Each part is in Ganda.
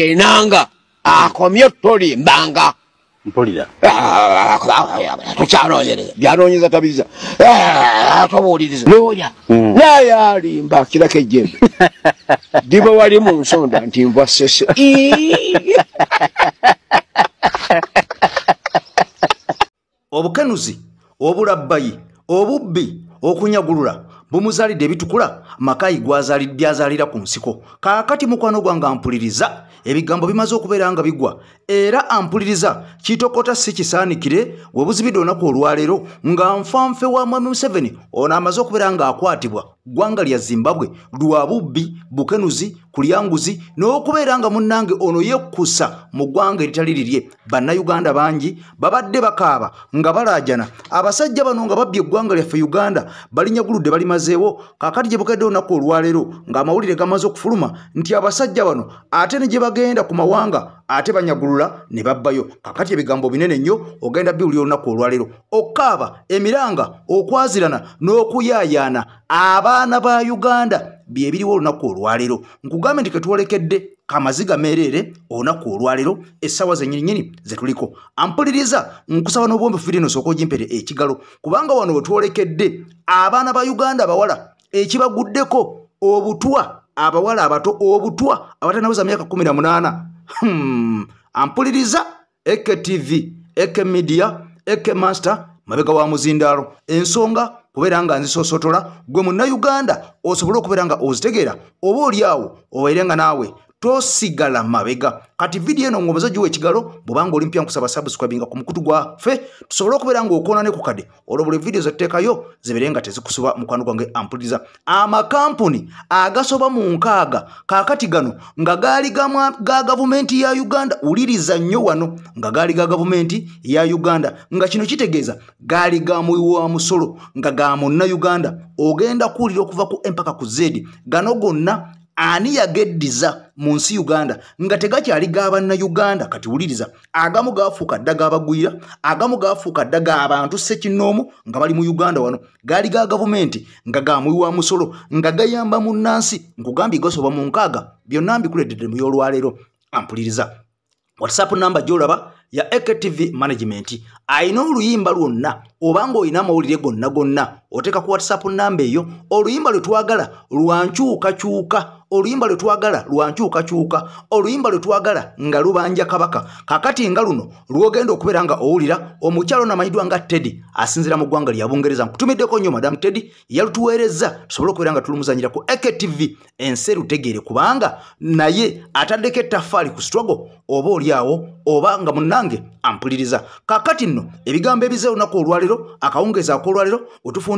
enanga. Akomye tolimbanga mpulira. Tukyanoonyereza byanoonyeza tabiza. Tobuuliriza noonya Mm. naye alimba akirako ejjembe diba wali mu nsonda nti nva sese. Obukenuzi obulabbayi obubbi okunyagulula bumuzaalidde ebitukula makayi gwazali- byazaalira ku nsiko. Kaakati mukwano gwange ampuliriza ebigambo bimaze okubeera nga bigwa. Era ampuliriza kitokota si kisaanikire we buzibidde olunaku olwaleero nga nfanfe wa mwami museveni ono amaze okubeera ng'akwatibwa ggwanga lya zimbabwe lwa bubbi bukenuzi kulyanguzi n'okubeera nga munnange ono yekkusa mu ggwanga eritali lirye. Bannayuganda bangi babadde bakaaba nga balaajana. Abasajja bano nga babbye eggwanga lyaffe uganda balinyaguludde balimazeewo. Kaakati gye bukedde olunaku olwaleero ng'amawulire gamaze okufuluma nti abasajja bano ate ne gye bagenda ku mawanga ate banyagulula ne babbayo. Kakati ebigambo binene nnyo ogenda biwulira olunaku olwaleero okaaba emiranga okwazirana n'okuyaayaana abaana ba uganda byebiriwo olunaku olwaleero nkugambe nti ketwolekedde kamaziga meereere olunaku olwaleero essaawa zenyininyini zetuliko ampuliriza nkusaba n'obwombi fidino sooka ogimpere ekigalo. Kubanga wano wetwolekedde abaana ba uganda abawala ekibaguddeko obutwa abawala abato obutwa abatanaweza myaka 18 Hmm, ampuliriza eke tv eke media eke master mabega wa muzindaalo. Ensonga kubeera nga nzisosotola gwe munnayuganda osobole okubeera nga ozitegeera oba oli awo obeere nga naawe tosigala mabega. Kati vidiyo eno ng'omaze giwa ekigalo bwobanga oli mpya nkusaba subscribinga ku mukutu gwaffe tusobole okubeera ng'okoona ne ku kade. Olwo buli vidiyo zetteekayo zibeere nga tezikusuba mukwano gwange ampuliriza amakampuni agasoba mu nkaaga kaakati gano nga gaali ga gavumenti ya uganda wuliriza nnyo wano nga gaali ga gavumenti ya uganda. Nga kino kitegeeza gaali ga muwi wa musolo nga ga munnayuganda. Ogenda kuwulira okuva ku empaka ku zedi gano gonna ani yageddiza mu nsi uganda nga tegakyali ga bannayuganda? Kati wuliriza. Agamu gaafuuka dda gabagwira agamu gaafuuka dda ga bantu sekinoomu nga bali mu uganda wano. Gaali ga gavumenti nga ga muwi wa musolo nga gayamba munnansi nkugambye gasoba mu nkaaga byonna mbikuleddedde mu y'olwaleero. Ampuliriza whatsapp namba gyolaba ya ektv management. Ayina oluyimba lwonna obanga olina amawulire gonna gonna oteeka ku whatsapp namba eyo oluyimba lwe twagala lwankyukakyuka oluyimba lwe twagala lwankyukakyuka oluyimba lwe twagala nga lubanja kabaka. Kakati nga luno lwogenda okubeera nga owulira omukyalo namanyiddwa nga teddy asinzira mu ggwanga lya bungereza. Nkutumiddeko nnyo madamu teddy yalutuweereza tusobole okubeera nga tulumuzanyira ku ektv ensi erutegeere kubanga naye ataddeko ettaffaali ku struggle oba oli awo oba nga munnange ampuliriza. Kakati nno ebigambo ebize olunaku olwaleero akawungeezi ak'olwaleero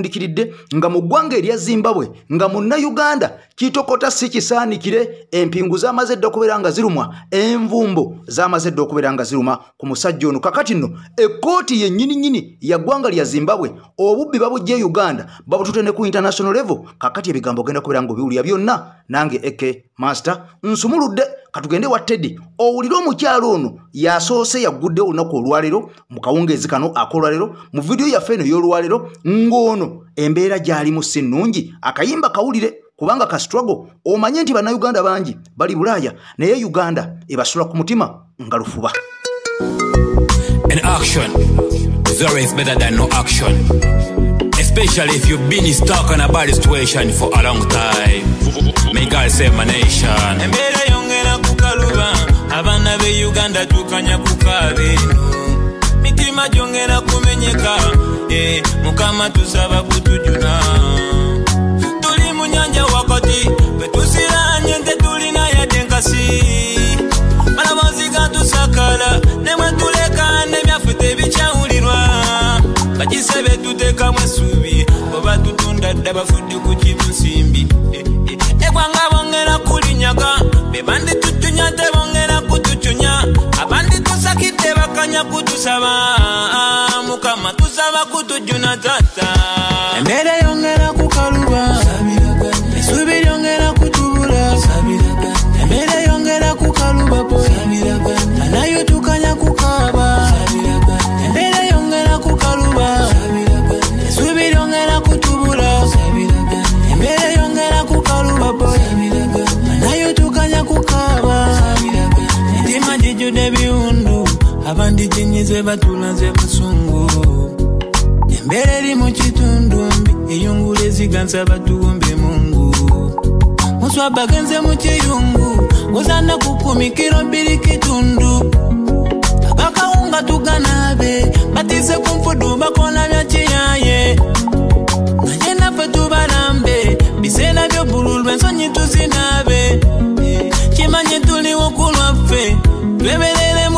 wetufundikiridde nga mu ggwanga erya zimbabwe nga munnayuganda kitokota si kisaanikire empingu zamaze dda okubeera nga zirumwa envumbo zamaze dda okubeera nga ziruma ku musajja ono. Kakati nno ekkooti yennyininyini ya ggwanga lya zimbabwe obubbi babujja e uganda babutute ne ku international level. Kakati ebigambo ogenda kubeera nga obiwulira byonna. Nange eke master nsumuludde katugende wa teddy owulire omukyalo ono yasoose yaggudde olunaku olwaleero mu kawungeezi kano ak'olwaleero mu vidiyo yaffe eno y'olwaleero ng'ono embeera gy'alimu si nnungi akayimba kawulire kubanga ka struggle omanye nti bannayuganda bangi bali bulaaya naye uganda ebasula ku mutima nga lufuba And action is always better than no action. Especially if you've been stuck in a bad situation for a long time. May God save my nation. Kukaluba abaana be uganda tukanya kukaaba eno. Mitima gyongera kumenyeka eh, mukama tusaba kutujuna. Tuli mu nyanja wakati bwetusiranye nte tulina yadde enkasi malamozi gatusakala nemwetuleka nebyaffe tebikyawulirwa bakisebe tuteekamu essuubi oba tutunda dda bafudde ku kimusimbi Eh, eh, egwanga bongera kulinyaga be bakanya kutusaba ah, ah, mukama tusaba kutujuna tata. Embeera yongera abandijenyize batulaze busungu embeera eri mu kitundu mbi eyungula ezigansa batuwumbe mungu. Muswaba genze mu kiyungu gozana kukumikiro bbiri kitundu. Abakawunga tuganaabe batise ku nfudu bakola bya kiyaye. Naye naffe tubalambe biseera byobululu ensonyi tuzinaabe kimanye tuliwo ku lwaffe twebereremu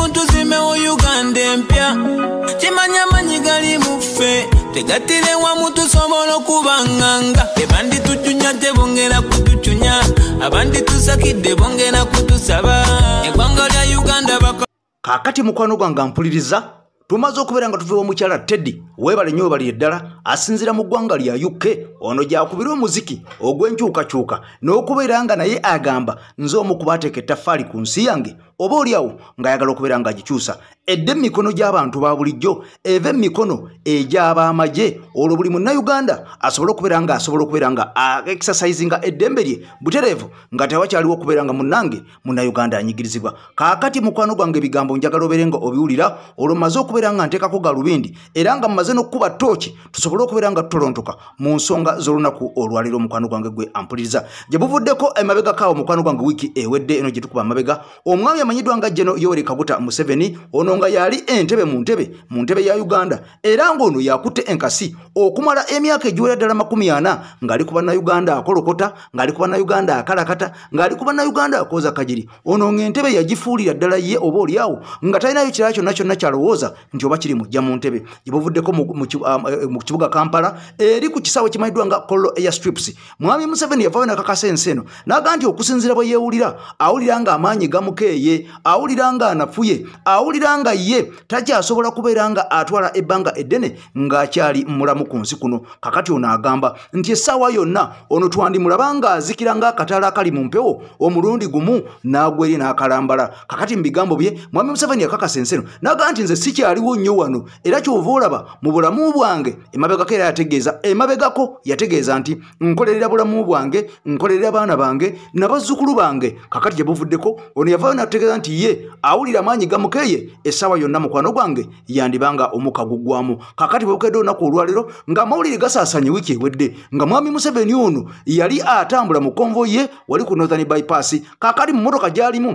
tegatire wamu tusobola okubanganga ebandi tucunya tebongera kutucunya. Abandi tusakidde bongera kutusaba. Eggwanga lya uganda baka kaakati mukwano gwange mpuliriza tumaze okubeera nga tuveewo omukyala teddy weebale nnyo webalire ddala asinziira mu ggwanga lya uk ono gyakubira omuziki ogw'enkyukakyuka n'okubeera nga naye agamba nze omu kubaateeka ettaffaali ku nsi yange oba oliawo ng'ayagala okubeera ng'agikyusa. Edde emikono gy'abantu ba bulijjo eva emikono egy'ab'amagye olwo buli munnayuganda asobole okubeera nga asobola okubeera nga exercisinga eddembe lye butereevu nga tewakyaliwo okubeera nga munnange munnayuganda anyigirizibwa. Kaakati mukwano gwange ebigambo njagala obeere nga obiwulira olwo mmaze okubeera nga nteekako galubindi era nga mmaze n'okkuba tooki tusobole okubeera nga tutolontoka mu nsonga z'olunaku olwaleero omukwano gwange gwe ampuliriza. Gye buvuddeko emabegakaawo omukwano gwange wiiki ewedde eno gye tukuba amabega omwami amanyiddwa nga jeno yoweri kaguta museveni ono nga yali entebe mu ntebe mu ntebe ya uganda. Era ng'ono yakutte enkasi okumala emyaka egiwera ddala makumi ana ng'ali ku bannayuganda akolokota ng'ali ku bannayuganda akalakata ng'ali ku bannayuganda akooza kagiri ono ng'entebe yagifuulira ddala ye oba oliawo nga talinayo kirala kyonna kyonna kyalowooza nti oba kiri mujja mu ntebe. Gye buvuddeko um, eh, mu kibuga kampala eri ku kisaawe kimanyiddwa nga collo air strips. Mwami museveni yavaayo nakakasa ensi eno n'aga nti okusinziira bwe yeewulira awulira ng'amaanyi gamukeeye awulira nga anafuye awulira nga ye takyasobola kubeera nga atwala ebbanga eddene ng'akyali mulamu ku nsi kuno. Kakati ono agamba nti essaawa yonna ono twandimulaba ng'azikira ng'akataala akali mu mpewo omulundi gumu n'agwa eri n'akalambala. Kakati mu bigambo bye mwami museveni yakakasa ensi eno n'aga nti nze sikyaliwo nnyo wano era kyova olaba mu bulamu bwange emabegako era yategeeza emabegako yategeeza nti nkolerera bulamu bwange nkolerera baana bange nabazzukulu bange. Kakati gye buvuddeko ono yavaayo nategeeza nti ye awulira amaanyi gamukeeye essaawa yonna mukwano gwange yandibanga omukka guggwamu kakati bwebukedde olunaku olwaleero ng'amawulire gasaasanye wiiki ewedde nga mwami museveni ono yali atambula mu konvo ye wali ku northern bypass. Kakati mu motoka gy'alimu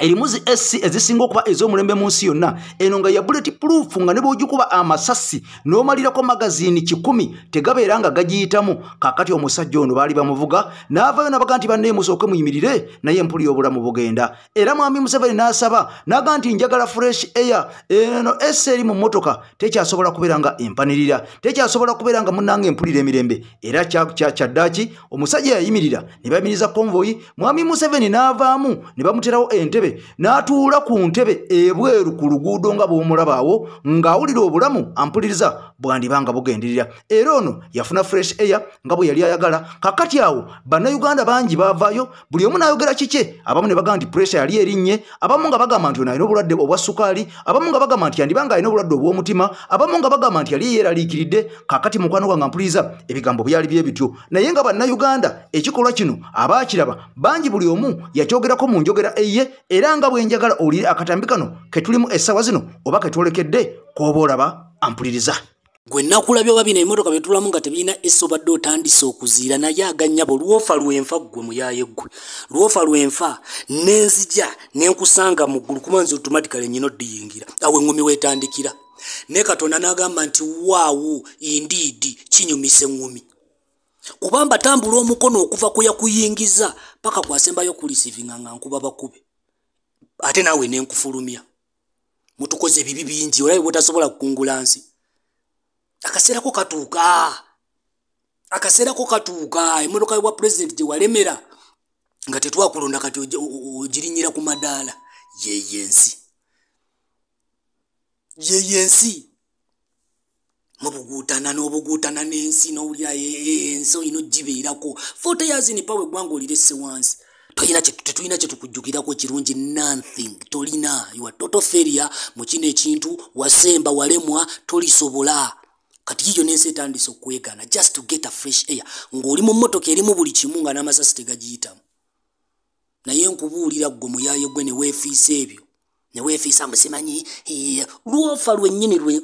erimu zi sc ezisinga okuba ez'omulembe mu nsi yonna. Eno nga ya bullet proof nga ne bwogikuba amasasi n'omalirako magaziini kikumi tegabeera nga gagiyitamu. Kakati omusajja ono baali bamuvuga n'avaayo nabaga nti bannaye musooke muyimirire naye mpulira obulamu bugenda. Era mwami museveni n'asaba n'aga nti njagala fresh air. Eno s eri mu mmotoka tekyasobola kubeera nga empanirira tekyasobola kubeera nga munnanga empulira emirembe. Era kya- kya- kyaddaaki omusajja yayimirira ne bayimiriza konvoyi. Mwami museveni n'avaamu ne bamuterawo entebe n'atuula ku ntebe ebweru ku luguudo nga bw'omulaba awo ng'awulira obulamu ampuliriza bwandibanga bugenderera. Era ono yafuna fresh air nga bwe yali ayagala. Kakati awo bannayuganda bangi baavaayo buli omu n'ayogera kike abamu ne bagamba nti puresha yali erinnye abamu nga bagamba nti ono alina obulwadde obwa sukaali abamu nga bagamba nti yandibanga alina obulwadde obw'omutima abamu nga bagamba nti yali yeeraliikiridde. Kakati mukwano gwange mpuliriza ebigambo byali bye bityo. Naye nga bannayuganda ekikolwa kino abaakiraba bangi buli omu yakyogerako mu njogera eye era nga bwe njagala owulire akatambi kano ke tulimu essaawa zino oba ke twolekedde k'oba olaba ampuliriza. Gwe nakulabye oba bino ebimotoka byetulamu nga tebirina esi obadde otandise okuziira naye aganyabo lwofa lwenfa ggwe muyaye ggwe. Lwofa lwenfa nenzija nenkusanga mu ggulu kuba nze automatically nyina oddiyingira. Awo eŋŋumi weetandikira naye katonda n'agamba nti waawo indiidi kinyumisa eŋŋumi. Kuba mbatambula omukono okuva ku yakuyingiza paka kwasembayo kulisivinga nga nkuba bakube ate naawe nenkufulumya. Mutukoze ebibi bingi olabe bwetasobola kukungula nsi. Akaseerako katuuka. Akaseerako katuuka. Emmotoka yobwa pulezidenti gye walemera nga tetwakulonda kati ogirinyira ku madaala. Yeyo ensi yeyo ensi mubuguutana n'obuguutana n'ensi n'owulira "Eh, eh, ensi olina ogibeerako. Forty years in power eggwanga olirese wansi. Toyina kye- tetulina kyetukujjukirako kirungi nothing. Tolina iwa toto feria mu kino ekintu wasemba walemwa tolisobola. Kati yiyo n'ensi etandise okwegana just to get a fresh air. Ng'oli mu mmotoka erimu buli kimu nga n'amasasi tegagiyitamu. Naye nkubuulira ggwe muyaye gwe ne weefiisa ebyo. Neweefiisa musimanyi eh, lwofa lwennyini lwe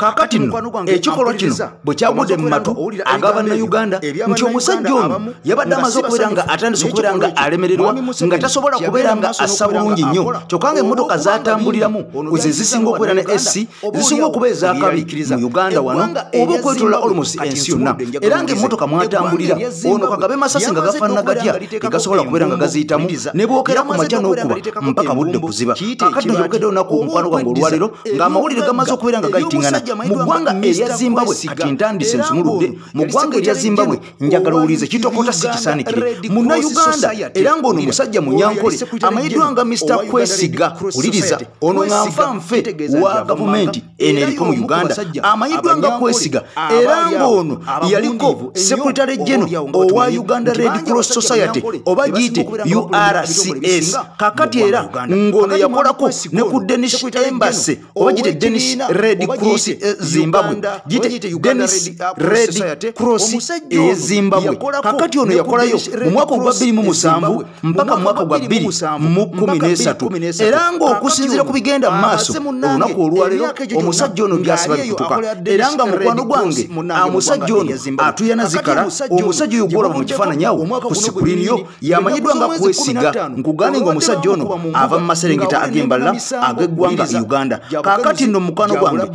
Mukwano gwange ekikolwa kino bwe kyagudde mu matu okubeera ag'abannayuganda ebyabannayuganda nti omusajja ono yabadde amaze okubeera nga atandise okubeera nga alemererwa nga tasobola kubeera nga assa bulungi nnyo. kyokka nga emmotoka zatambuliramu ze zisinga okubeera ne esi oba zisinga okuba ezakabi mu uganda wano oba okwetolola kati ensi yonna. era nga ongeze. emmotoka mwatambulira ono kagabe masasi nga gafaanana okubeera gatya? nga liteekako tegasobola kubeera nga gaziyitamu? Ne bookera ku makya okubeera nga n'okuba mpaka budde kuziba kakati ekibaati, njokeddewo naku oba omukwano gwange olwaleero ng'amawulire gamaze okubeera nga gayitingana mu ggwanga erya zimbabwe kati ntandise nsumuludde mu ggwanga erya zimbabwe njagala owulize kitokota si kisaanikire munnayuganda era ng'ono musajja munyankole amanyiddwa nga mr. Kwesiga wuliriza ono nga nfanfe wa gavumenti eno eriko mu uganda. amanyiddwa nga kwesiga era ng'ono yaliko sekretary geno owa uganda red cross society oba giyite urcs kakati era ng'ono yakolako ne ku denish embassy. Oba giyite denish red cross zimbabwe. Giyite denish red cross eye zimbabwe. kakati ono yakolayo mu mwaka ogwa 2007 mpaka mu mwaka gwa 2013 era ng'okusinziira ku bigenda mu maaso olunaku olwaleero omusajja ono byasiba bikutuka era nga mukwano gwange omusajja ono atuyana zikala omusajja oyo gwolaba mu kifaananyi awo ku sikuliini yo yamanyiddwa nga kwesiga nkugane nga omusajja ono ava mu maserengeta ag'embala ag'eggwanga uganda. Kaakati nno mukwano gwange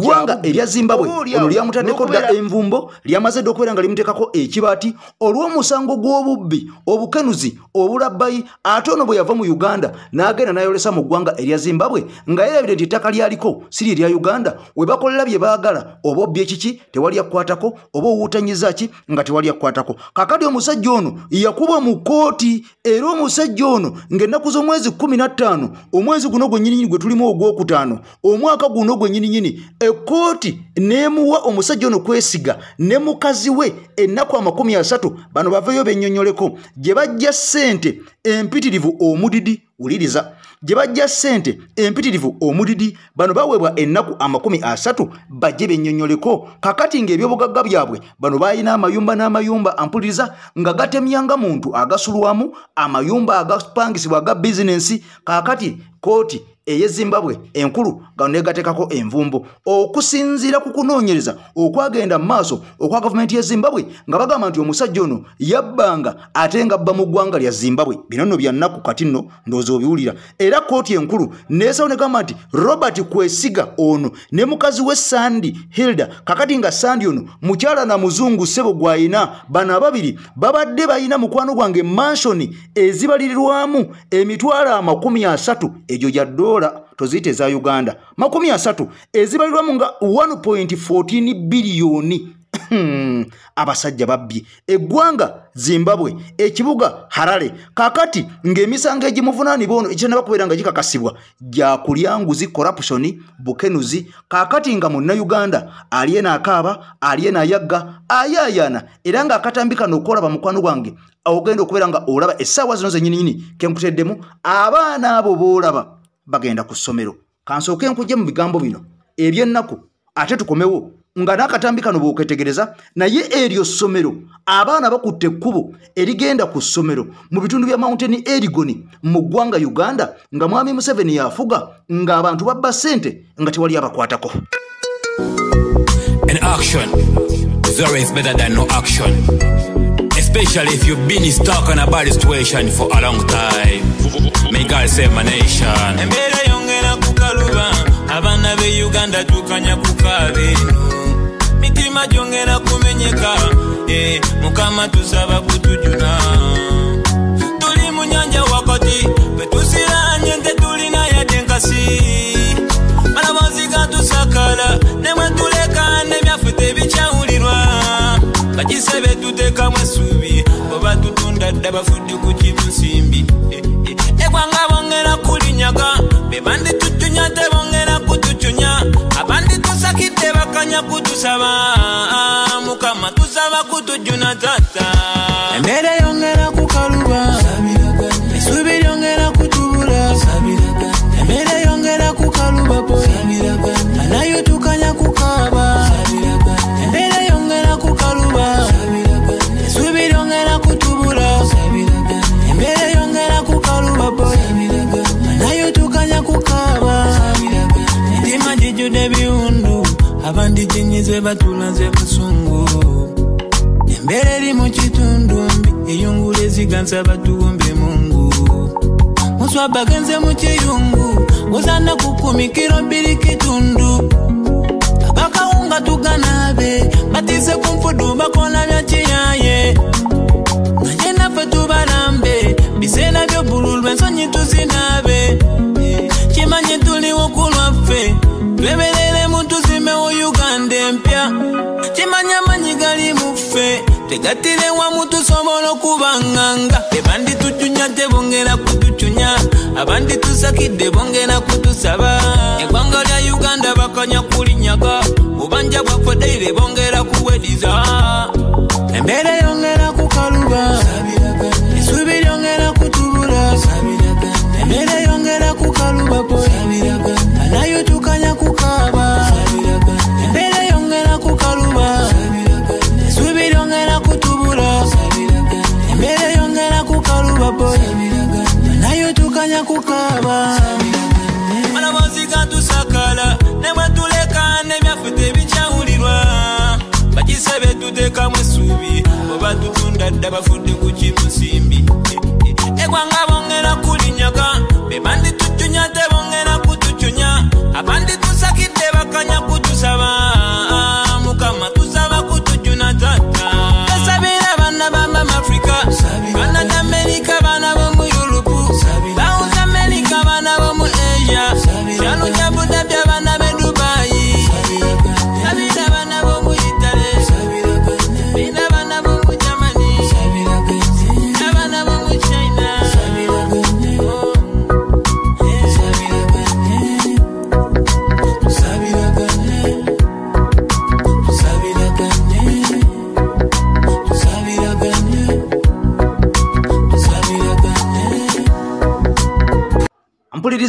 eggwanga erya zimbabwe ono lyamutaddeko dda envumbo lyamaze dda okubeera nga limuteekako ekibaati olw'omusango gw'obubbi obukenuzi obulabbayi ate ono bwe yava mu uganda n'agenda n'ayolesa mu ggwanga erya zimbabwe nga yeerabire nti ettaka lyaliko siri erya uganda we bakolera bye baagala oba obbye kiki tewali akkwatako oba owuutanyiza ki nga tewali akkwatako kakati omusajja ono yakuba mu kkooti era omusajja ono ng'ennaku z'omwezi kumi na ttaano omwezi guno gwennyininyini gwe tulimu ogwokutaano omwaka guno gwennyininyini ekkooti n'emuwa omusajja ono kwesiga ne mukazi we ennaku amakumi asatu bano baveyo bennyonnyoleko. Gye bajja ssente empitirivu omudidi wuliriza. Gye bajja ssente empitirivu omudidi bano baweebwa ennaku amakumi asatu bajje bennyonnyoleko. Kakati ng'ebyobugagga byabwe bano balina amayumba n'amayumba ampuliriza nga gatemyanga muntu agasulwamu amayumba agapangisibwa aga bizinensi. Kakati kooti ey'ezimbabwe enkulu nga negateekako envumbo. Okusinziira ku kunoonyereza okwagenda mu maaso okwa gavumenti ya zimbabwe nga bagamba nti omusajja ono yabbanga ate nga bba mu ggwanga lya zimbabwe. Bino nno byannaku kati nno ndowooza obiwulira. Era kooti enkulu neesawo negamba nti robert kwesiga ono ne mukazi we sandi hilda kakati nga sandi ono mukyala na muzungu ssebo gwayina bano ababiri babadde balina mukwano gwange manshoni ezibalirirwamu emitwalo amakumi asatu. Egyo gya ddoola toziyita eza uganda. Makumi asatu ezibalirwamu nga 1.14 biliyoni abasajja babbye eggwanga zimbabwe ekibuga harare. Kakati ng'emisango egimuvunaanibwa ono ekitannaba kubeera nga gikakasibwa. Gyakulya nguzi corruption bukenuzi. Kakati nga munnayuganda ali eno akaaba ali eno ayagga ayaayaana era ng'akatambi kano okwolaba mukwano gwange ogenda okubeera nga olaba essaawa zino zennyininyini kenkuteddemu abaana abo boolaba bagenda ku ssomero. Kansooke nkujje mu bigambo bino. Eby'ennaku ate tukomewo nga n'akatambi kano bw'oketegereza naye eryo ssomero abaana bakutte ekkubo erigenda ku ssomero mu bitundu bya mountain erigoni mu ggwanga uganda nga mwami museveni yafuga ng'abantu babba ssente nga tewali abakwatako. In action. Is always better than no action. Especially if you've been stuck on a bad situation for a long time. May God save my nation. embeera yongera kukaluba abaana be uganda tukanya kukaaba eno mitima gyongera kumenyeka eh, mukama tusaba kutujuna tuli mu nyanja wakati nte tulina yadde enkasi kutusaba mukama tusaba kutujuna tata ze batula nze basungu embeera eri mu kitundu mbi eyungula eziganza batuwumbe mungu. Muswaba genze mu kiyungu gozana kukumikiro bbiri kitundu. Bakawunga tuganaabe batiise ku nfudu bakola bya kiyaye. Naye naffe tubalambe ffe tegatire wamu tusobola okubanganga ebandi tucunya tebongera kutucunya abandi tusakidde bongera kutusaba. Eggwanga lya uganda bakanya kulinyaga. Obanja bwaffe daire bongera kuwediza. Embeera yongera nayo tukanya kukaaba malaboziga tusakala nebwetuleka nebyaffe tebikyawulirwa bakisebe tuteekamu essuubi oba tutunda dda bafudde ku kimusimbi. Egwanga bongera kulinyaga bebandi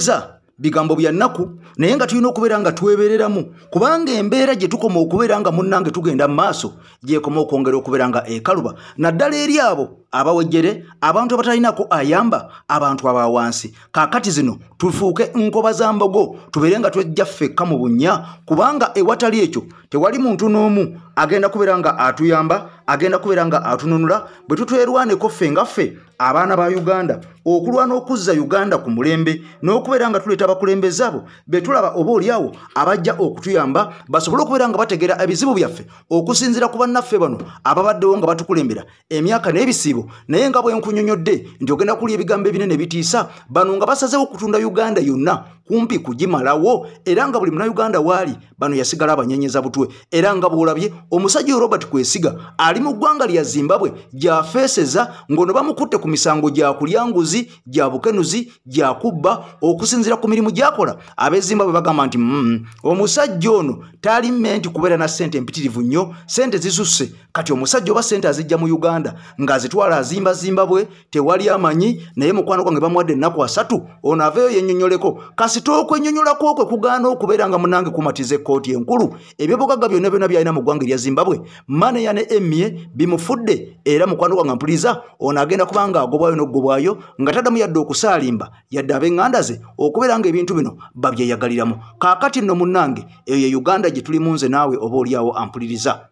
mpuliriza bigambo bya nnaku naye nga tulina okubeera nga twebereramu kubanga embeera gye tukoma okubeera nga munnange tugenda mu maaso gyekoma okwongera okubeera nga ekaluba naddala eri abo abawejjere abantu abatalinako ayamba abantu aba wansi. Kaakati zino tufuuke nkoba za mbogo tubeere nga twejja ffekka mu bunnya kubanga ewatali ekyo tewali muntu n'omu agenda kubeera nga atuyamba agenda kubeera nga atununula bwe tutwerwaneko ffe nga ffe abaana ba uganda okulwana okuzza uganda ku mulembe n'okubeera nga tuleeta abakulembeze abo be tulaba oba oliawo abajja okutuyamba basobole okubeera nga bategeera ebizibu byaffe okusinziira ku bannaffe bano ababaddewo nga batukulembera emyaka n'ebisiibo naye nga bwe nkunyonyodde nti ogenda kulya ebigambo ebinene bitiisa bano nga basazeewo okutunda uganda yonna kumpi kugimalawo era nga buli munauganda waali bano yasigala abanyenyeza butwe. Era nga bwolabye omusajja robert kwesiga ali mu ggwanga lya zimbabwe gyafeeseza ng'ono bamukutte ku misango gya kulya nguzi gya bukenuzi gya kubba okusinziira ku mirimu gy'akola. Ab'ezimbabwe bagamba nti mm, omusajja ono tali menti kubeera na ssente empitirivu nnyo ssente zisusse. Kati omusajja oba sente azijja mu uganda ng'azitwala azimba zimbabwe tewali amanyi naye mukwano gwange bamuwadde ennaku asatu ono yenyonyoleko yennyonnyoleko kasita okwennyonnyolako okwe kugaana okubeera nga munange kumatiza ekkooti enkulu. Ebyobugagga byonna byonna byalina mu ggwanga erya zimbabwe. Maneya ne emie bimufudde era mukwano gwange mpuliriza ono agenda kuba nga agobwayo n'okugobwayo nga taddamu yadde okusaalimba yadde ab'eŋŋanda ze okubeera nga ebintu bino babyeyagaliramu kaakati nno munnange eyo ye uganda gye tulimu nze naawe oba oliawo ampuliriza.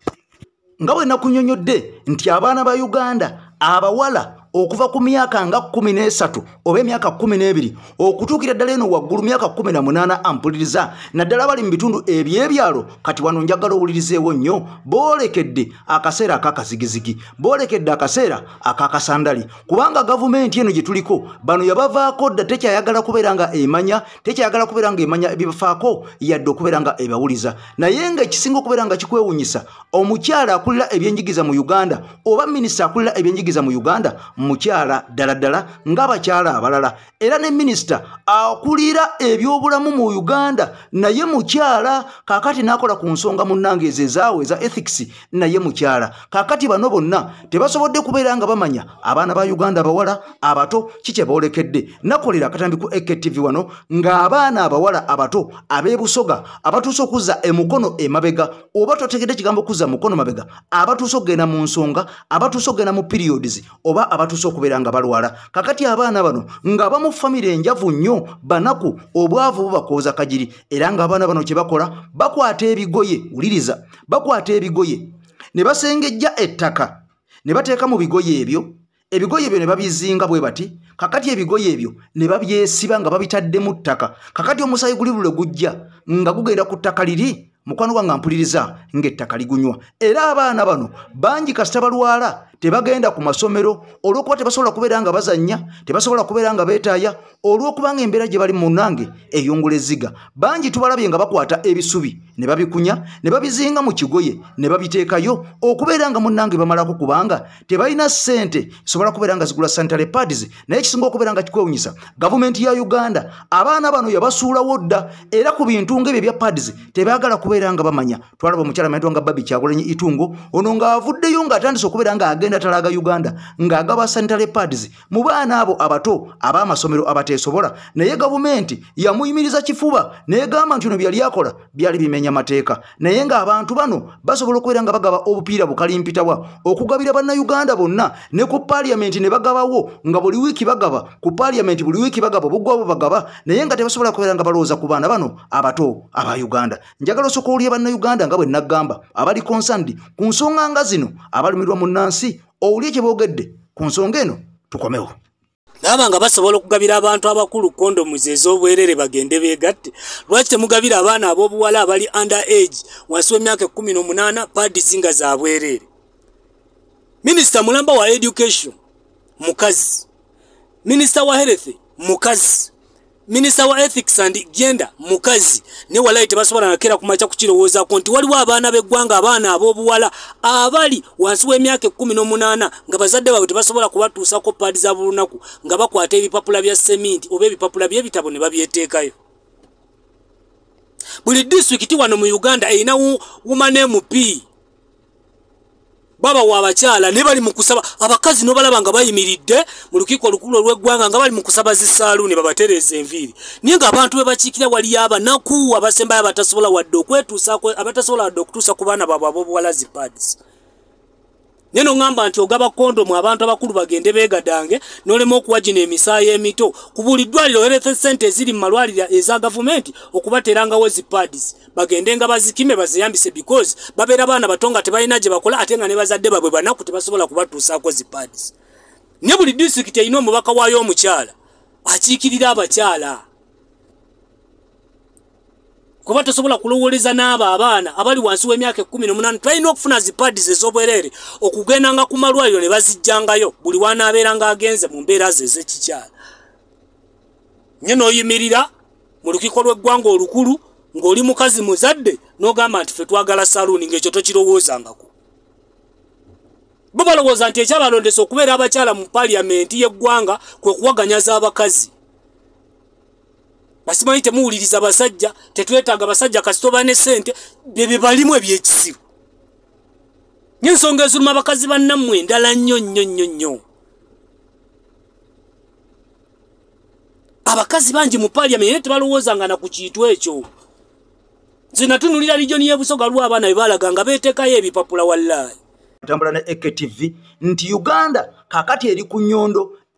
Nga bwe nakunyonyodde nti abaana ba uganda abawala okuva ku myaka nga kumi n'esatu oba emyaka kumi n'ebiri okutuukira ddala eno waggulu myaka kumi na munaana ampuliriza naddala bali mu bitundu ebyebyalo kati wano njagala owulirizeewo nnyo boolekedde akaseera akakazigizigi boolekedde akaseera akakasandali kubanga gavumenti eno gye tuliko bano yabavaako dda tekyayagala kubeera nga emanya tekyayagala kubeera nga emanya ebibafaako yadde okubeera nga ebawuliza. Naye nga ekisinga okubeera nga kikwewunyisa omukyala akulira ebyenjigiza mu uganda oba minisita akulira ebyenjigiza mu uganda mukyala ddala ddala ng'abakyala abalala. Era ne minisita akulira ebyobulamu mu uganda naye mukyala kaakati n'akola ku nsonga munnange ezo ezaawe eza ethics naye mukyala. Kaakati bano bonna tebasobodde kubeera nga bamanya abaana ba uganda abawala abato kikye boolekedde. Nakolera akatambi ku ektv wano ng'abaana abawala abato ab'ebusoga abatuuse okuzza emukono emabega oba totegedde ekigambo okuzza mukono mabega abatuuse okugenda mu nsonga abatuuse okugenda mu periods oba batuuse okubeera nga balwala. Kakati abaana bano ng'abamu famire enjavu nnyo banaku obwavu bubakooza kagiri. Era ng'abaana bano kye bakola bakwata ebigoye wuliriza bakwata ebigoye. Ne basengejja ettaka ne bateeka mu bigoye ebyo. Ebigoye ebyo ne babizinga bwe bati kakati ebigoye ebyo ne babyesiba nga babitadde mu ttaka. Kakati omusaayi guli lule gujja nga gugenda ku ttaka liri mukwano gwange mpuliriza ng'ettaka ligunywa. Era abaana bano bangi kasita balwala tebagenda ku masomero olw'okuba tebasobola kubeera nga bazannya tebasobola kubeera nga beetaaya olw'okubanga embeera gye bali munange eyongula ezziga bangi tubalabye nga bakwata ebisubi ne babikunya ne babizinga mu kigoye ne babiteekayo okubeera nga munnange bamalako kubanga tebalina ssente sobola kubeera nga zigula sanitary pads naye kisinga okubeera nga kikwewunyisa. Gavumenti ya uganda abaana bano yabasuulawo dda era ku bintu ng'ebyo ebya pads tebaagala kubeera nga bamanya. Twalaba omukyala mayitwa nga babi kyagulanyi itungo ono ng'avuddeyo ng'atandise okubeera ng'agenda talaga uganda ng'agaba sanitary pads mu baana abo abato ab'amasomero abateesobola. Naye gavumenti yamuyimiriza kifuba neegamba nti ono byali akola byali bimenya mateeka. Naye ng'abantu bano basobola okubeera nga bagaba obupiira bukalimpitawa okugabira bannayuganda bonna ne ku paaliyamenti ne bagabawo nga buli wiiki bagaba ku paaliyamenti buli wiiki bagaba obuggwabo bagaba naye nga tebasobola kubeera nga balowooza ku baana bano abato aba uganda. Njagala osooka olya bannayuganda nga bwe naggamba abali konsandi ku nsonga nga zino abalumirwa mu nnansi owulye kye boogedde ku nsonga eno tukomewo. Naaba nga basobola okugabira abantu abakulu kondomuzi ez'obwerere bagende beegatte. Lwaki temugabira abaana ab'obuwala abali under age wansi w'emyaka ekkumi n'omunaana paadisi nga za bwerere? Minisita mulamba wa education mukazi. Minisita wa health mukazi minisita wa ethics and gender mukazi ne walayi tebasobola nakera kumaca kukirowoozaako nti waliwo abaana b'eggwanga abaana ab'obuwala abali wansi w'emyaka ekkumi n'omunaana nga bazadde baabwe tebasobola kubatuusako paadi za bulunaku nga bakwata ebipapula bya seminti oba ebipapula by'ebitabo ne babyeteekayo. Buli disitulikiti wano mu uganda erina woman mp baba wa abakyala ne bali mukusaba abakazi nobalaba nga bayimiridde mu lukiiko olukulu olw'eggwanga nga bali mu kusaba zisaaluuni babatereeza enviiri. Naye ng'abantu be bakiikira waliyo abanaku abasembayo abatasobola wadde okwetusa abatasobola wadde okutuusa ku baana baabwe ab'obuwala zipads naye noŋŋamba nti ogaba kondomu abantu abakulu bagende beegadange n'olema okuwa gino emisaayi emito. Ku buli ddwaliro health sente eziri mu malwaliro eza gavumenti okubateerangawo zipads bagende nga bazikime bazeyambise because babeera baana bato nga tebalina gye bakola ate nga ne bazadde babwe banaku tebasobola kubatuusaako zipads naye buli disitulikiti erina omubaka waayo omukyala akiikirira abakyala kuba tosobola kulowooleza n'abo abaana abali wansi w'emyaka ekkumi n'omunaana twalina okufuna zipaadis ez'obwereere okugendanga ku malwaliro ne bazijjangayo buli wanaabeeranga agenze mu mbeera ze ez'ekikyala. Nye n'oyimirira mu lukiiko lw'eggwanga olukulu ng'oli mukazi muzadde n'ogamba nti fe twagala saluuni ng'ekyo tokirowoozangako. Bo balowooza nti ekyabalondesa okubeera abakyala mu paaliyamenti y'eggwanga kwe kuwaganyaza abakazi basimanyi temuwuliriza basajja tetwetaaga basajja kasitoba ne sente byebye balimu ebyekisibu nyensonga eziruma abakazi bannammwe endala nnyo nnyo nnyo nnyo. Abakazi bangi mu paaliyamenti naye tebalowooza nga naku kintu ekyo. Nze natunulira lijoni y'ebusoga lw'abaana bye baalaga nga beeteekayo ebipapula wallaayi atambula ne ektv nti uganda kakati eri ku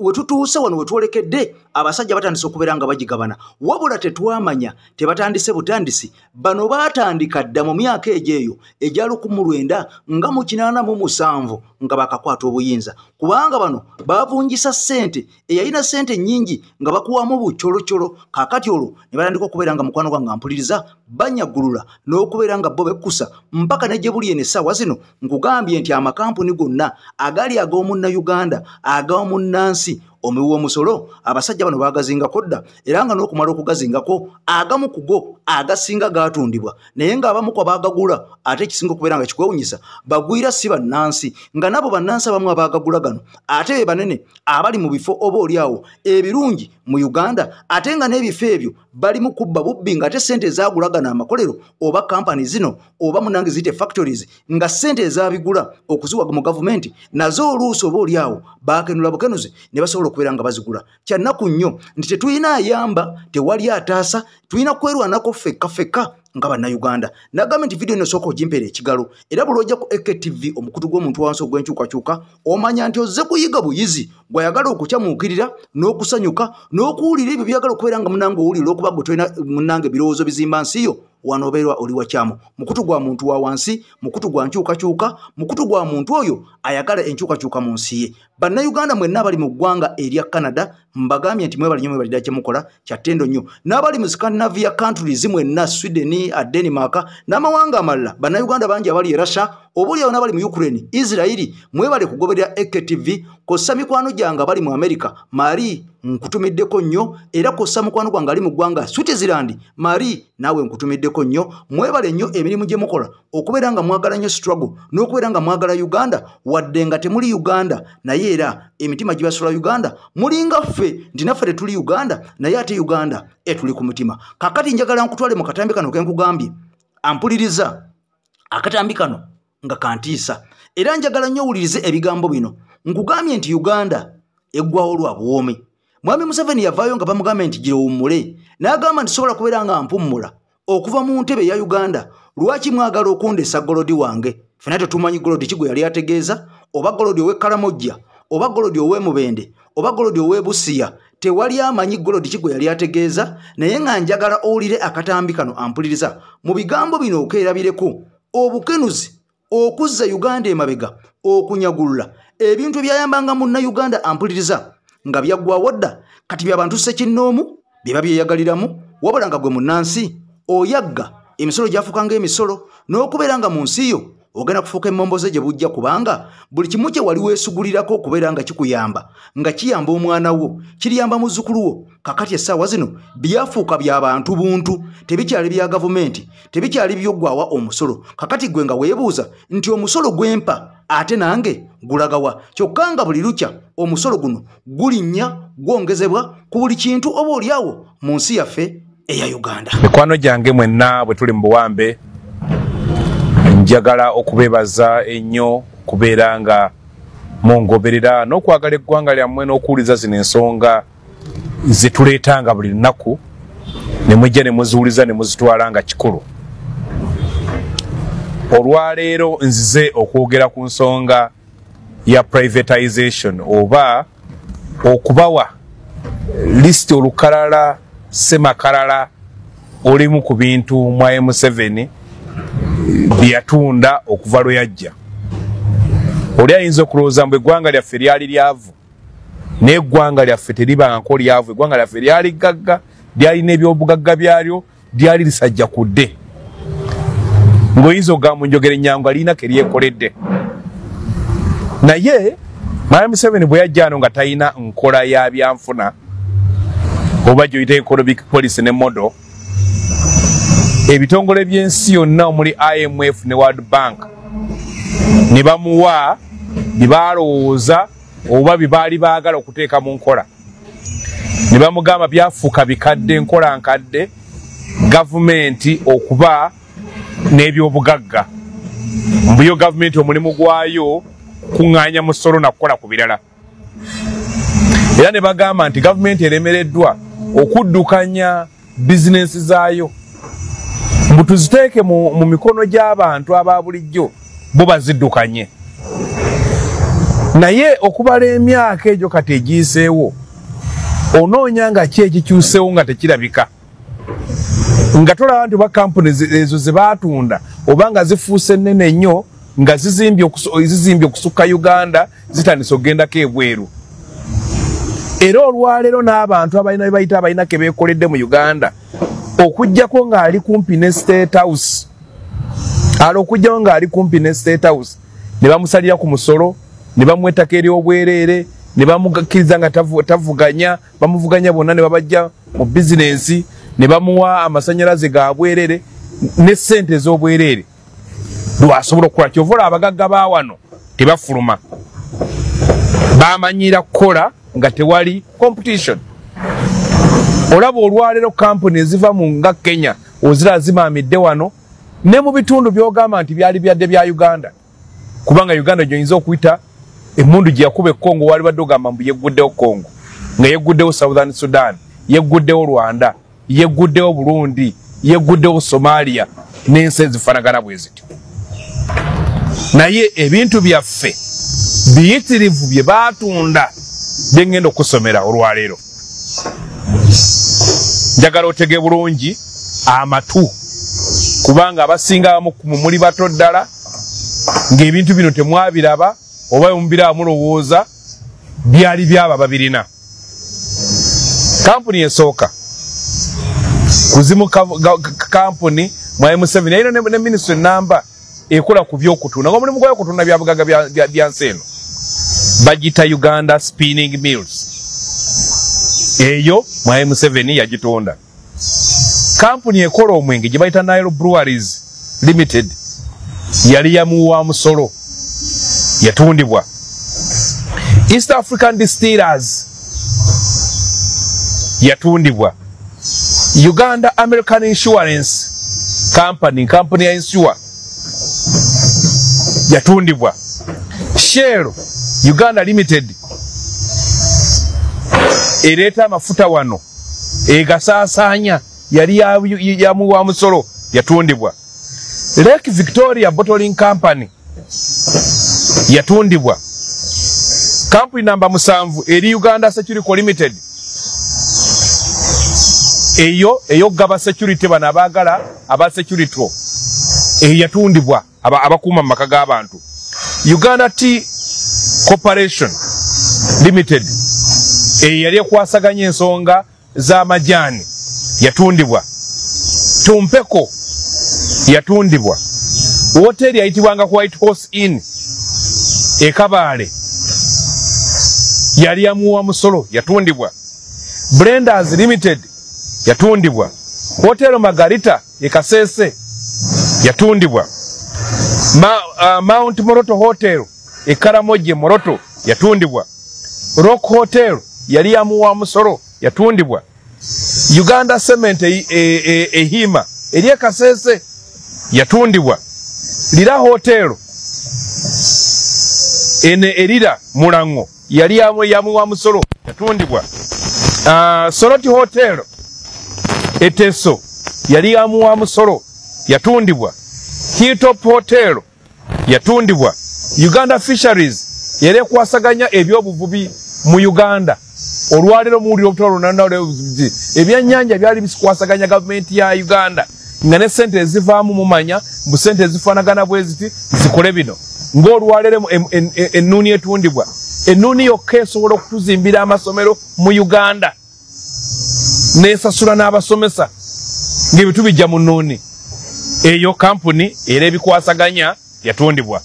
nyondo wetutuuse wano wetwolekedde abasajja batandise okubeera nga bagigabana. Wabula tetwamanya tebatandise butandisi bano baatandika dda mu myaka egyo eyo egya lukumu lwenda nga mu kinaana mu musanvu nga bakakwata obuyinza. Kubanga bano bavungisa ssente eyalina ssente nnyingi nga bakuwamu bucolocyolo kaakati olwo ne batandika okubeera nga mukwano gwange mpuliriza banyagulula n'okubeera nga bo bekkusa mpaka ne gye buli eno essaawa zino nkugambye nti amakampuni gonna agali ag'omunnayuganda ag'omunnansi omuwi w'omusolo abasajja bano baagazingako dda era nga n'okumala okugazingako agamu ku go agasinga gaatundibwa naye ng'abamu kwa baagagula ate ekisinga okubeera nga kikwewunyisa bagwira si bannansi nga nabo bannansi abamu abaagagula gano ate be banene abali mu bifo oba oliawo ebirungi mu uganda ate nga n'ebifo ebyo balimu kubba bubbi ng'ate sente ezaagulagana amakolero oba kampani zino oba munange ziyite factories nga sente ezabigula okuziwa mu gavumenti nazo oluusi oba oliawo baakenula bukenuzi ne basobola okubeera nga bazigula. Kyannaku nnyo nti tetulina ayamba tewali ataasa tulina kwerwanako fekka fekka nga bannayuganda. Nagambye nti vidiyo nosooka ogimpeera ekigalo. Era buli ojja ku ektv omukutu gw'omuntu wansi ogw'enkyukakyuka omanya nti ozze kuyiga buyizi gwayagala okukyamuukirira n'okusanyuka n'okuwulira ebyo byagala okubeera nga munange owulira olwokuba gwe tolina munange ebirowoozo bizimba nsi yo wano obeerwa oli wakyamu mukutu gwa muntu wa wansi mukutu gwa nkyukakyuka mukutu gwa muntu oyo ayagala enkyukakyuka mu nsi ye. Bannayuganda mwenna abali mu ggwanga erya canada mbagambye nti mwebali nyo mwebalira kyemukola kyattendo nnyo. N'abali mu scandinavia countries mwenna sweden denmark n'amawanga amalala. Bannayuganda bangi abali e russia obaoliawo n'abali mu ukraine isirairi mwebale kugoberera ektv kossa mikwano gyange abali mu america. Mari nkutumiddeko nnyo era kossa mukwano gwange ali mu ggwanga switzerland. Mari naawe nkutumiddeko nnyo. Mwebale nnyo emirimu gye mukola okubeera nga mwagala nnyo struggle n'okubeera nga mwagala uganda wadde nga temuli uganda. Naye era emitima gibasula uganda mulinga ffe nti naffe tetuli uganda naye ate uganda etuli ku mutima. Kakati njagala nkutwale mu katambi kano kenkugambye ampuliriza. Akatambi kano nga kantiisa. Era njagala nnyo owulirize ebigambo bino. Nkugambye nti uganda eggwawo lwa buwoomi mwami museveni yavaayo nga bamugambye nti girewummule n'agamba nti sobola kubeera nga mpummula. Okuva mu ntebe eya uganda lwaki mwagala okundesa golodi wange? Fena tetumanyi golodi kigwe yali ategeeza? Oba golodi ow'ekkalamojja oba golodi ow'emubende oba golodi ow'ebusiya tewali amanyi golodi kigwe yali ategeeza? Naye nga njagala owulire akatambi kano ampuliriza. Mu bigambo bino okeerabireko obukenuzi okuzza uganda emabega okunyagulula. Ebintu ebyayambanga munnayuganda ampuliriza nga byaggwawo dda kati byabantu sekinnoomu byeba byeyagaliramu wabula nga gwe munnansi oyagga emisolo gyafuukanga emisolo n'okubeera nga mu nsi yo ogenda kufuuka emmomboze gye bujja kubanga buli kimu kye wali weesugulirako okubeera nga kikuyamba nga kiyamba omwana wo kiriyamba muzzukulu wo. Kakati essaawa zino byafuuka byabantu buntu tebikyali bya gavumenti tebikyali byoggwawa omusolo. Kakati gwe nga weebuuza nti omusolo gwempa ate nange gulagawa. Kyokka nga buli lukya omusolo guno gulinnya gwongezebwa ku buli kintu oba oliawo mu nsi yaffe eya uganda. Mikwano gyange mwenna bwe tuli mu buwambe njagala okubeebaza ennyo kubeera nga mungoberera n'okwagala eggwanga lyammwe n'okuwuliza zino ensonga zetuleetanga buli lunaku ne mujja ne muziwuliza ne muzitwala nga kikulu olwaleero nzize okwogera ku nsonga ya privatization oba okubawa lisiti olukalala semakalala olimu ku bintu mwa m7 byeyatunda okuva lwe yajja. Oli ayinza okulowooza mbu eggwanga lyaffe lyali lyavu? Naye eggwanga lyaffe teribanko lyavu. Eggwanga lyaffe lyali gagga lyalina ebyobugagga byalyo lyali lisajja kudde ng'oyinza okugamba njogera ennyangu aliinako eryekoledde naye mwami museveni bwe yajja ano nga talina nkola ya byanfuna oba gyoyita economic policy ne modo ebitongole by'ensi yonna omuli imf ne world bank ne bamuwa bye balowooza oba bye baali baagala okuteeka mu nkola. Ne bamugamba byafuuka bikadde nkola nkadde gavumenti okuba n'ebyobugagga. Mbuyo gavumenti omulimu gwayo kuŋŋaanya musolo nakukola ku birala. Era ne bagamba nti gavumenti eremereddwa okuddukanya bizinensi zaayo mbu tuziteeke mu, mikono gy'abantu aba bulijjo bo baziddukanye. Naye okubala emyaka egyo kati egiyiseewo onoonya nga ki ekikyuseewo nga tekirabika? Nga tolaba nti oba kampuni ezo ze baatunda oba nga zifuuse ennene nnyo nga zizimbye okusukka uganda zitandise okugendako ebweru. Era olwaleero n'abantu abalina bye bayita abalina ke beekoledde mu uganda okugjako ng'ali kumpi ne state house. Ala okugjako ng'ali kumpi ne state house. Ne bamusalira ku musolo ne bamuwa ettaka ery'obwereere ne bamukkiriza nga tavuganya bamuvuganya bonna ne babajja mu bizinensi ne bamuwa amasanyalaze ga bwerere ne sente ez'obwereere. Lwasobola okukola kyovola abagagga ba wano tebafuluma. Bamanyira kukola nga tewali competition olaba olwaleero kampuni eziva mu nga kenya ozira zimamidde wano ne mu bitundu byogamba nti byali byadde bya uganda. Kubanga uganda gyoyinza okuyita emundu gye yakuba ekongo wali badde ogamba mbu yegguddewo kongo nga yegguddewo southern sudan yegguddewo rwanda yegguddewo burundi yegguddewo somalia n'ensi ezifanagana bwe zityo. Naye ebintu byaffe biyitirivu bye baatunda byengenda okusomera olwaleero njagala otege bulungi amatu kubanga abasinga muli bato ddala ng'ebintu bino temwabiraba oba mubiraba mulowooza byali byaba babirina. Kampuni esooka kuzimu kampuni mu m7 yalina ne ministry namba ekola ku byokutunda nga omulimu gwayo okutunda byabugaga byansi eno bagita uganda spinning mills eyo mu m7 yagitunda kampuni ekola omwenge gye bayita nile breweries limited yali yamuwa musolo yatundibwa. East african distillers yatundibwa. Uganda american insurance company company ya insure yatundibwa. Shell uganda limited ereeta amafuta wano. Egasaasaanya yali yamuwa musolo yatundibwa. Lake victoria bottling company yatundibwa. Kampuni namba musanvu eri uganda securico limited. Eyo eyogaba security bano abaagala aba security eyo yatundibwa abakuuma mu maka g'abantu uganda t corporation limited eyo yali ekwasaganya ensonga z'amajaani yatundibwa. Tumpeko. Yatundibwa. Woteeri yayitibwanga white horse inn. Ekabaale yali yamuwa musolo. Yatundibwa. Blenders limited. Yatundibwa. Hotero magarita ekaseese yatundibwa. Ma, uh, mount moroto hotel ekaramoje moroto. Yatundibwa. Rock hotel yali yamuwa musolo yatundibwa. Uganda cement ehima e, e, eri ekasese yatundibwa. Lira hotel ene erira mulango. Yali yamuwa musolo yatundibwa. Uh, soroti hotel eteso. Yali yamuwa musolo yatundibwa. Hilltop hotel yatundibwa. Uganda fisheries yali ekwasaganya ebyobuvubi mu uganda olwaleero muwulira obutolo ebyenyanja byali bikwasaganya gavumenti ya uganda nga ne sente ezivaamu mumanya mu sente ezifaanagana bwe ziti zikole bino. Ng'olwaleero ennuuni etundibwa ennuuni yokka esobola okutuzimbira amasomero mu uganda nesasula n'abasomesa ng'ebitu bijja mu nnuuni. Eyo kampuni era ebikwasaganya yatundibwa.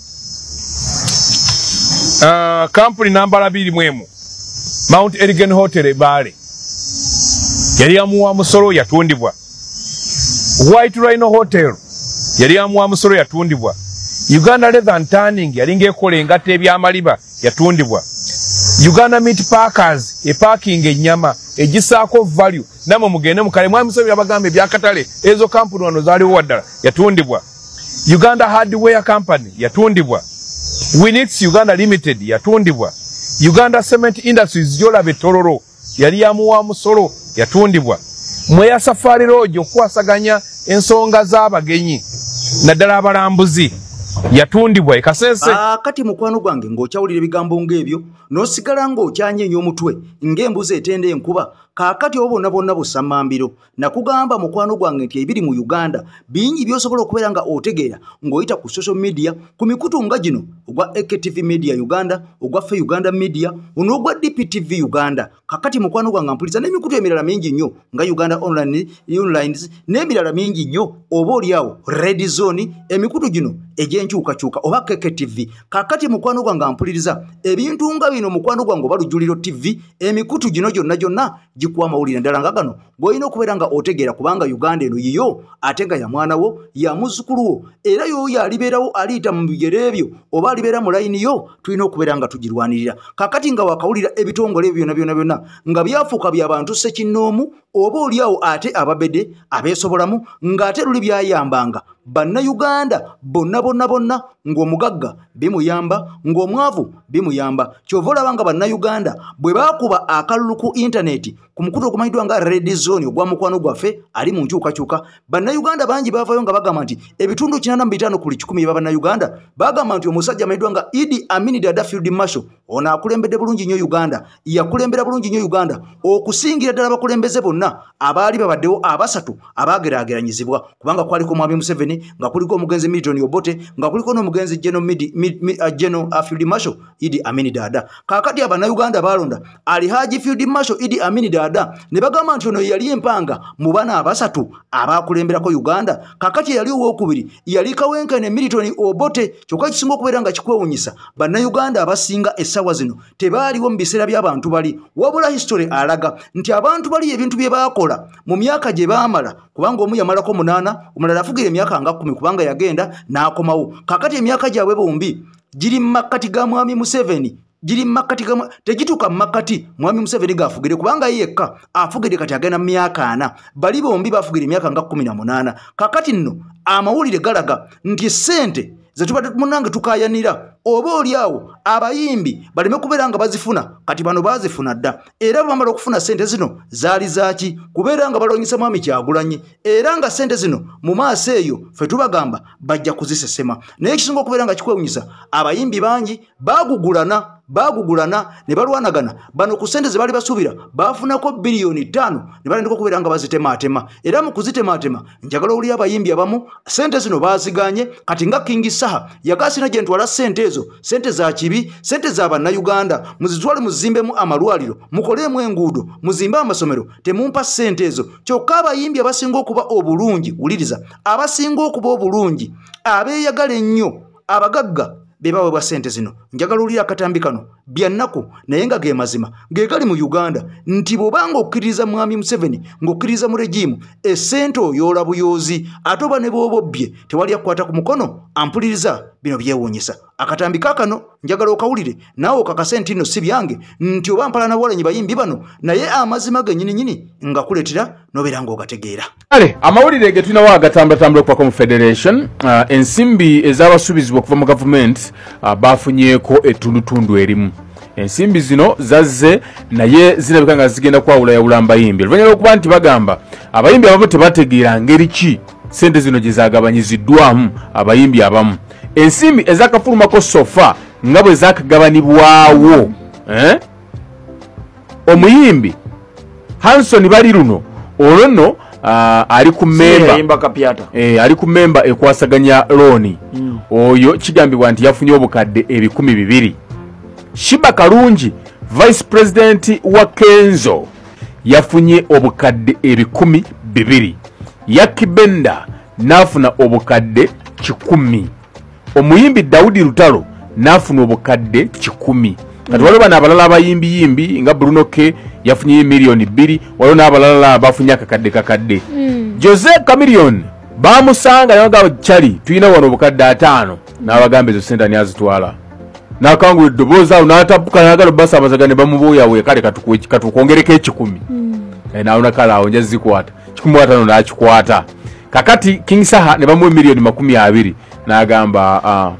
Uh, kampuni nambala biri mwemu mount erigen hotel ebaale yali yamuwa musolo yatundibwa white rhino hotel yali yamuwa musolo yatundibwa uganda leather ntanning yalinga ekola engatta ebyamaliba yatundibwa uganda meat parkers epakinga ennyama egisaako value. Namwe mugende mukale mwamiso byabagamba ebyakatale ezo kampuni wano zaaliwo waddala yatundibwa uganda hardware company yatundibwa winits uganda limited yatundibwa uganda cement industries gyolaba etololo yali yamuwa musolo yatundibwa. Mweya safari rogi okukwasaganya ensonga z'abagenyi naddala abalambuzi yatundibwa ekasese akati mukwano gwange ng'okyawulira ebigambo ng'ebyo n'osigala ng'okyanyenya omutwe ng'embuzi etenda enkuba kaakati nabo bonna samambiro na nakugamba mukwano gwange nti ebiri mu uganda bingi by'osobola okubeera nga otegeera ng'oyita ku social media ku mikutu nga gino ogwa ektv media uganda ogwaffe uganda media on'ogwa dptv uganda. Kakati mukwano gwange mpuliriza n'emikutu emirala mingi nnyo nga uganda online online n'emirala mingi nnyo oba oliawo red zone emikutu gino egy'enkyukakyuka oba kktv kakati mukwano gwange mpuliriza ebintu nga bino mukwano gwange oba lujuliro tv emikutu gino gyonna gyonna gikuwa amawulire ddala nga gano bw'olina okubeera nga otegeera kubanga uganda eno yiyo ate nga ya mwana wo ya muzzukulu wo era yoyo alibeerawo aliyita mu bigere ebyo oba alibeera mu layini yo tulina okubeera nga tugirwanirira. Kakati nga wakawulira ebitongole ebyo byonna byonna byonna nga byafuuka byabantu sekinnoomu oba oliawo ate ababede abeesobolamu ng'ate luli byayambanga bannayuganda bonna bonna bonna ng'omugagga bimuyamba ng'omwavu bimuyamba. Kyova olaba nga bannayuganda bwe baakuba akalulu ku intaneti ku mukutu ogumanyiddwa nga red zone ogwa mukwano gwaffe ali mu nkyukakyuka. Bannayuganda bangi baavayo nga bagamba nti ebitundu 85 ku 1 eba bannayuganda bagamba nti omusajja amanyiddwa nga idi amini dada field marshal ono akulembedde bulungi nnyo uganda yakulembera bulungi nnyo uganda okusingira ddala abakulembeze bonna abaali babaddewo abasatu abageraageranyizibwa kubanga kwaliko mwami museveni nga kuliko omugenzi milton obote nga kuliko n'omugenzi geno uh, field marshal idi amini dada. Kaakati abannayuganda balonda ali haji field marshal idi amini dada ne bagamba nti ono yali empanga mu bana abasatu abakulemberako uganda. Kaakati yali owokubiri yali kawenkane milton obote kyokka kisinga okubeera nga kikwewunyisa bannayuganda abasinga essaawa zino tebaaliwo mu biseera by'abantu bali. Wabula history alaga nti abantu bali ebintu bye baakola mu myaka gye baamala kubanga omu yamalako munaana omulala afugira emyaka nga kumi kubanga yagenda n'akomawo. Kaakati emyaka gyabwe bombi giri mu makkati ga mwami museveni giri mumakati tegituuka mumakati mwami museveni gaafugire kubanga ye yekka afugire kati agenda mu myaka ana. Bali bombi bafugire emyaka nga kumi na munaana. Kakati nno amawulire galaga nti sente zetubadde munange tukayanira. Oba oliawo abayimbi baleme kubeera nga bazifuna kati bano bazifuna dda. Era bamala okufuna sente zino zaali zaki kubeera nga balonyisa mwami kyagulanyi. Era nga sente zino mu maaso eyo fe tubagamba bajja kuzisesema. Naye ekisinga okubeera nga kikwewunyisa abayimbi bangi bagugulana bagugulana ne balwanagana. Bano ku sente ze baali basuubira bafunako biliyoni ttaano ne balendeka okubeera nga bazitemaatema. Era mu kuzitemaatema njagala oli abayimbi abamu sente zino baaziganye kati nga kingi saha yagaasina gye ntwala sente ezo sente za kibi sente za bannayuganda muzitwale muzimbemu amalwaliro mukoleemu enguudo muzimbe amasomero temumpa sente ezo. Kyokka abayimbi abasinga okuba obulungi wuliriza abasinga okuba obulungi abeeyagala ennyo abagagga be baweebwa sente zino. Njagala olira akatambi kano byannaku naye nga ge mazima ge gali mu uganda nti bw'obanga okkiririza mwami museveni ng'okkiririza mu regimu essente oyoola buyoozi ate oba ne bw'oba obbye tewali akkwata ku mukono ampuliriza bino byewuunyisa akatambi kaakano njagala okawulire. Naawe okakase nti nno si byange nti oba mpalana bwalanyi bayimbi bano naye amazima gennyininyini nga kuleetera n'obeera ng'ogategeera. Kale amawulire ge tulinawo agatambulatambula okuvako mu federation uh, ensimbi ezabasubizibwa okuva mu gavumenti uh, bafunyeeko ettundutundu erimu. Ensimbi zino zazze naye zirabika nga zigenda kwawulayawula mu bayimbi oluvannyuma lwokuba nti bagamba abayimbi abamu tebategeera ngeri ki? Sente zino gye zagabanyiziddwamu abayimbi abamu ensimbi ezakafulumako sofa nga bwe zakagabanibwawo eh? omuyimbi hanson bali luno olwo nno ali ku eh, ali ku memba ekwasaganya looni mm. oyo kigambibwa nti yafunye obukadde ebikumi bibiri. Shiba kalungi vice president wa kenzo yafunye obukadde ebikumi bibiri. Yakibenda n'afuna obukadde kikumi omuyimbi dawudi lutalo n'afuna obukadde kikumi. Kati waliwo bano abalala abayimbiyimbi nga bruno k yafunyeyo miliyoni bbiri waliwo n'abalala bafunye akakadde kakadde. Jose camilion bamusanga nabagamba cali tulina wano obukadde ataano n'abagamba ezo sente ani azitwala? Nakangula eddoboozi awo n'atapuka nagala basaabazaga ne bamubuuyawe kale katukwongereko ekikumi. Eh, nawona kale awo nja zikwata kikumi wataano nakikwata kakati king saha ne bamuwa miliyoni makumi abiri n'agamba "Ah,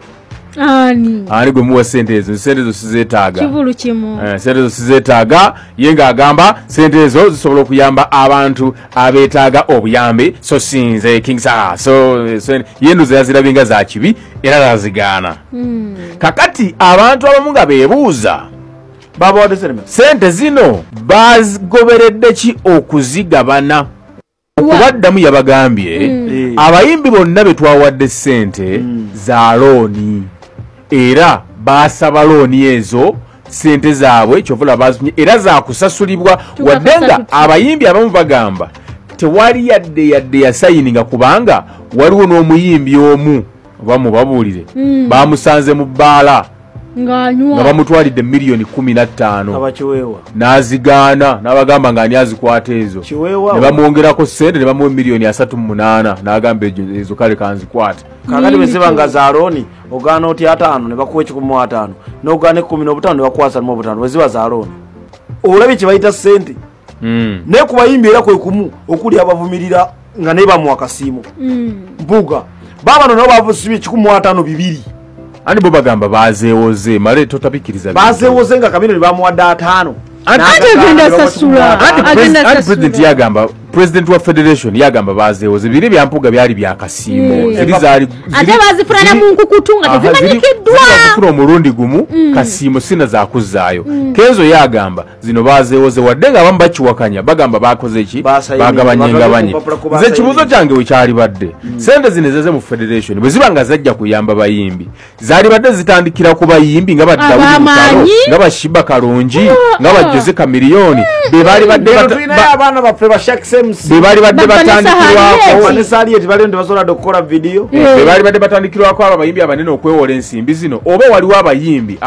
ani? Ani gwe muwa sente ezo? Sente ezo sizeetaaga. Kivulu kimu. Eh, sente ezo sizeetaaga. Ye ng'agamba sente ezo zisobola okuyamba abantu abeetaaga obuyambi so sinze king saha. So so ye ndoza yazirabye nga za kibi era nazigaana. Kakati abantu abamu nga beebuuza babawadde sente zino bazigoberedde ki okuzigabana okubaddamu yabagambye Eh. abayimbi bonna be twawadde sente za looni. Era basaba looni ezo sente zaabwe kyovula bazifunye era zakusasulibwa wadde nga abayimbi abamu bagamba tewali yadde yadde yasayininga kubanga waliwo n'omuyimbi omu oba mubabuulire. Bamusanze mu bbaala nga bamutwalidde miliyoni 15 abakiweewa n'azigaana n'abagamba nga ani azikwata ezo. Ne bamwongerako sente ne bamuwa miliyoni 38 n'agamba ejo- ezo kale kanzikwate. Kakati bweziba nga za looni ogaana oti ataano ne bakuwa ekikumi mu ataano. Nogaana ekkumi n'obutaano ne bakukwasa mu obutaano. Bweziba za looni. Olabye kye bayita sente Mm. naye ku bayimbi era kwe kumu okuli abavumirira nga naye bamuwa kasiimo Mm. mpuga babano nabo bavusibye ekikumi mu ataano bibiri andi bo bagamba bazeewoze male totapikiriza bazeewoze nga kabinoni bamuwadde ataano Ate agenda asasula. Agenda asasula. president yagamba president wa federation yagamba bazeewoze biri byampuga byali byakasiimo Mm. zaali ate bazifulana mu nkukutu nga tezimanyikiddwa. kufuna omulundi gumu kasiimo sina zakuzaayo kenzo yagamba zino bazeewoze wadde nga abamu bakiwakanya bagamba bakoze ki? Basayini- bagabanye bagabanye ngabanye ku lupapula ku nze ekibuuzo kyange wekyali badde. Sente zino ezeze mu federation bwe ziba nga zajja kuyamba bayimbi zaali badde zitandikira ku bayimbi nga Abamaanyi. nga bashiba kalungi nga bajose kamiliyoni be baali badde Lero bata- tulinayo ba- abaana baffe ba shaksems be baali badde Ba Vanessa batandikirwako. Hudgens. vanessa aliet baliyo tebasobola okukola vidiyo be baali badde batandikirwako abo abayimbi abanene okwewola ensimbi zino. Oba waliwo abayimbi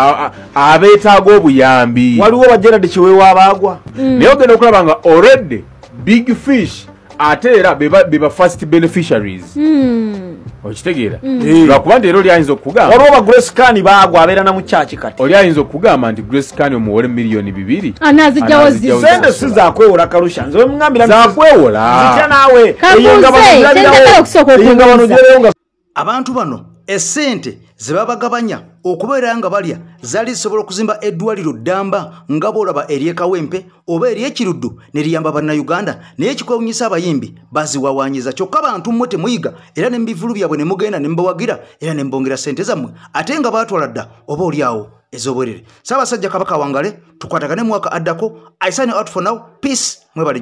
abeetaaga obuyambi? Waliwo bagerard kiweewa abaagwa naye ogenda okulaba nga already big fish ate era beba first beneficiaries. Okitegeera. Lwakuba nti era oli ayinza okugamba waliwo bagrescan baagwa abeera na mukyaki kati. Oli ayinza okugamba nti grace kani omuwole miliyoni bibiri. Zi sente si zakwewola kalusha nze wemugambira nti zakwewola. zitya naawe? Abantu bano essente ze babagabanya okubeera nga balya zaali zisobola okuzimba eddwaliro ddamba nga boolaba eryekawempe oba eryekiruddu ne liyamba bannayuganda naye kikwewunyisa abayimbi baziwawanyiza. Kyokka bantu mmwe temuyiga era ne mubivulu byabwe ne mugenda ne mubawagira era ne mbongera ssente zammwe ate nga baatwala dda oba oliawo ez'obwerere. Saabasajja kabaka wangale tukwatagane mu mwaka addako. I sign out for now. Peace. Mwebali